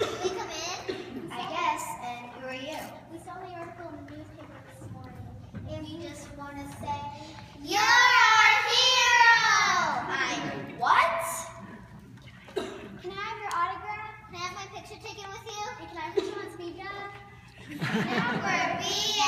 We come in? I guess. And who are you? We saw the article in the newspaper this morning. And we just want to say, You're our hero! I what? Can I have your autograph? Can I have my picture taken with you? And can I put you on speed dial? now we're being